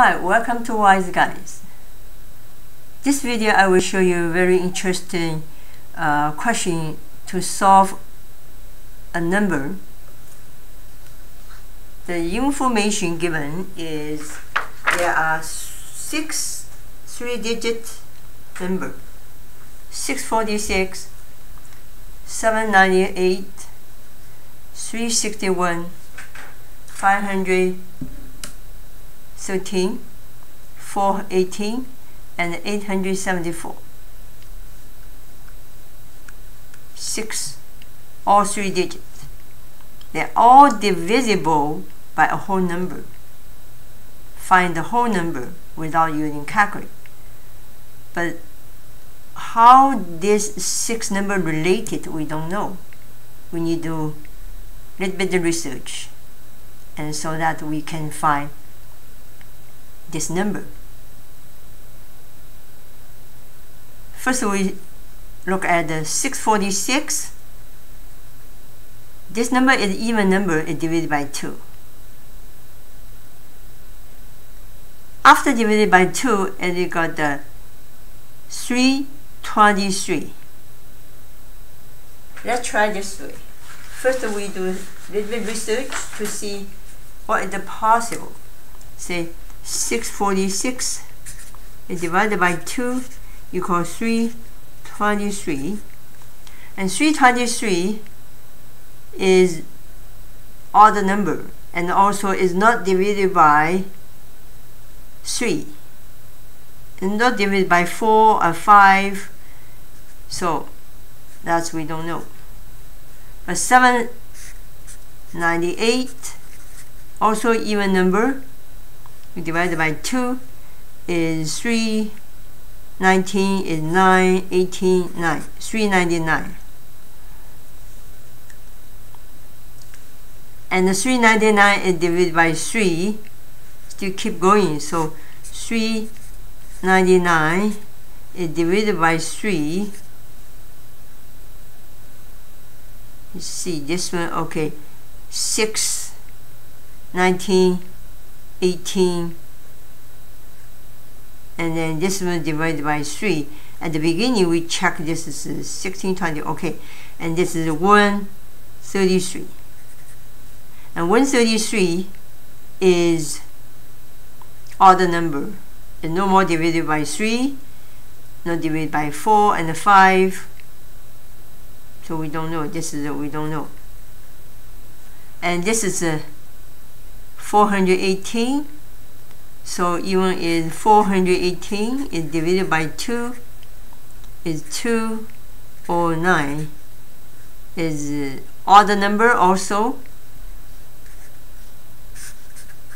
Hi, welcome to Wise Guys. This video I will show you a very interesting uh, question to solve a number. The information given is there are six three-digit number 646 798 361 500 13, 418, and 874. 6, all three digits. They're all divisible by a whole number. Find the whole number without using calculator. But how this six number related, we don't know. We need to do a little bit of research and so that we can find this number. First we look at the 646. This number is even number is divided by 2. After divided by 2, and you got the 323. Let's try this way. First we do a little bit research to see what is the possible. Say 646 is divided by 2 equals 323 and 323 is odd number and also is not divided by 3 and not divided by 4 or 5 so that's we don't know. But 798 also even number divided by 2 is 3 19 is 9 18 9 399 and the 399 is divided by 3 still keep going. So 399 is divided by 3 you see this one okay. 6 19 18 and then this one divided by 3 at the beginning we check this is 1620 okay. And this is 133 and 133 is odd number. And no more divided by 3 not divided by 4 and 5 so we don't know. This is we don't know. And this is a 418 so even is 418 is divided by 2 is 209 is uh, odd number also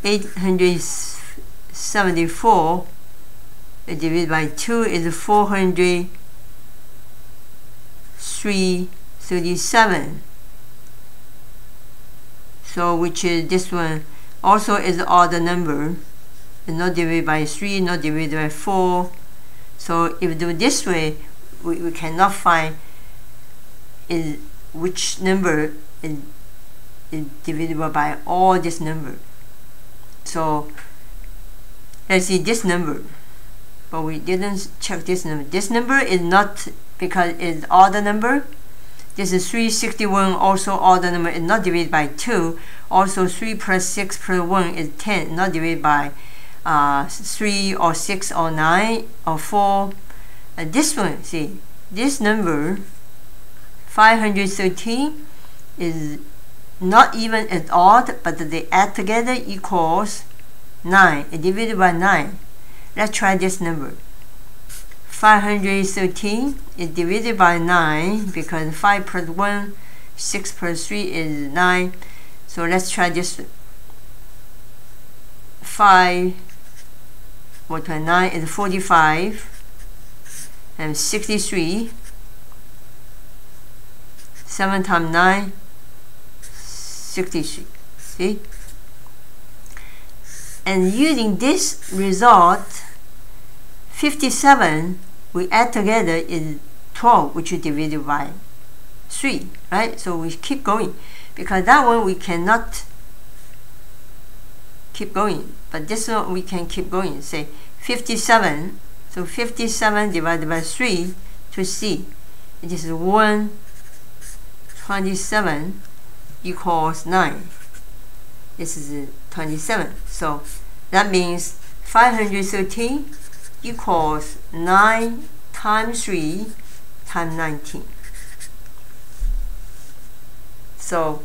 874 divided by 2 is 437 so which is this one also is odd number it's not divided by 3 not divided by 4 so if we do this way we, we cannot find is which number is, is divisible by all this number. So let's see this number. But we didn't check this number. This number is not because it's odd number this is 361 also odd number is not divided by 2. Also 3 plus 6 plus 1 is 10, not divided by uh, 3 or 6 or 9 or 4. Uh, this one, see, this number 513 is not even as odd, but they add together equals 9, divided by 9. Let's try this number. 513 is divided by 9 because 5 plus 1, 6 plus 3 is 9. So let's try this. 5 multiplied 9 is 45 and 63. 7 times 9, 63. See? And using this result, 57 we add together is 12 which is divided by 3 right so we keep going because that one we cannot keep going. But this one we can keep going. Say 57. So 57 divided by 3 to see. It is 127 equals 9. This is 27. So that means 513 equals 9 times 3 times 19. So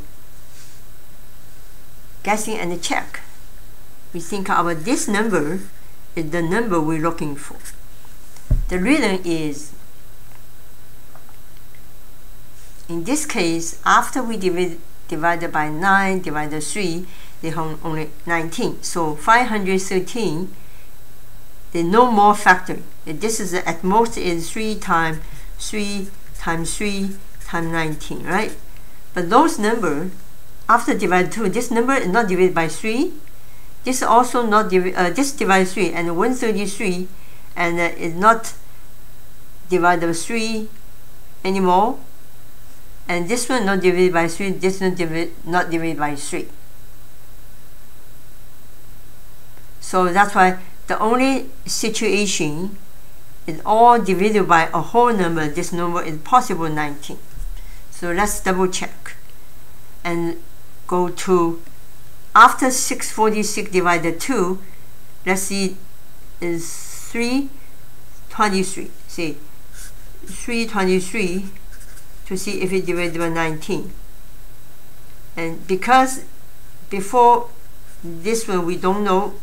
guessing and check. We think about this number is the number we're looking for. The reason is in this case, after we divide divided by 9 divided 3, they have only 19. So 513, there's no more factor. This is at most is 3 times 3 times 3 times 19, right? But those number, after divide 2, this number is not divided by 3. This also not divi uh, this divided 3 and 133 and uh, is not divided by 3 anymore and this one not divided by 3 this one divi not divided by 3 so that's why the only situation is all divided by a whole number. This number is possible 19 so let's double check and go to after 646 divided 2 let's see is 323 see 323 to see if it divided by 19 and because before this one we don't know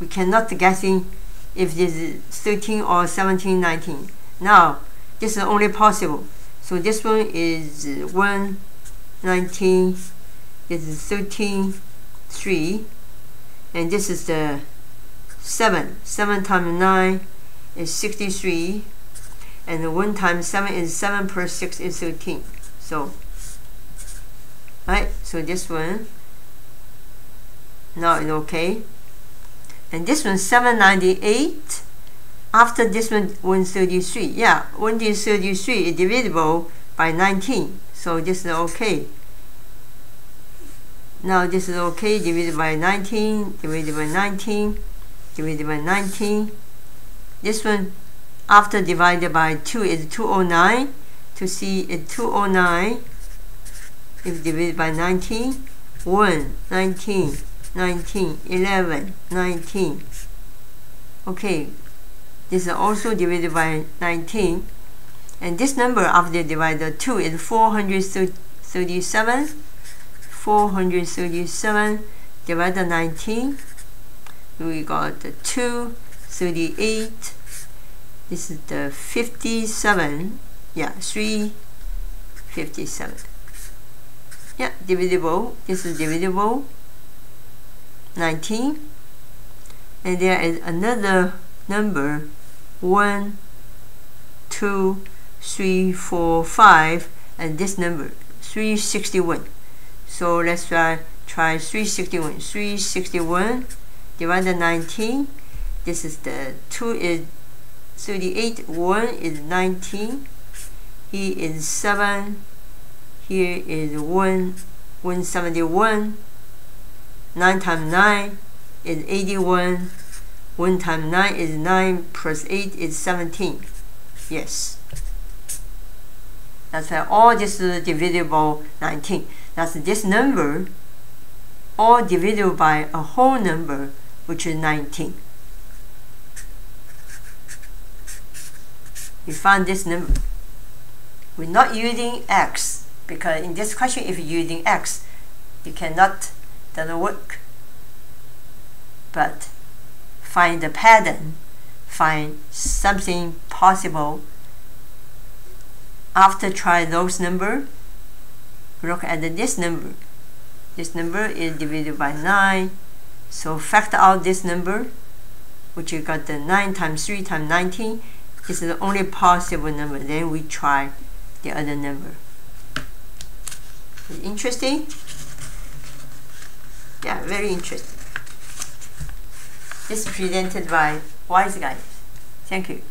we cannot guessing if this is 13 or 17 19 now this is only possible. So this one is 1 19 this is 13 3 and this is the 7 7 times 9 is 63 and 1 times 7 is 7 plus 6 is 13 so right? So this one now it's okay and this one 798 after this one 133 yeah 133 is divisible by 19 so this is okay. Now this is okay divided by 19 divided by 19 divided by 19 this one after divided by 2 is 209 to see it 209 if divided by 19 1 19 19 11 19 okay this is also divided by 19 and this number after divided 2 is 437 437 divided 19 we got 238 this is the 57 yeah 357 yeah divisible this is divisible 19 and there is another number 1 2 3 4 5 and this number 361 so let's try try 361 361 divided 19 this is the 2 is 38 1 is 19 he is 7 here is 1 171 9 times 9 is 81 1 times 9 is 9 plus 8 is 17 yes. That's why all this is divisible 19 that's this number all divisible by a whole number which is 19 we find this number. We're not using x because in this question if you're using x you cannot doesn't work. But find the pattern, find something possible. After try those number, look at this number. This number is divided by 9. So factor out this number, which you got the 9 times 3 times 19 is the only possible number. Then we try the other number. Interesting? Yeah, very interesting. This is presented by Wise Guys. Thank you.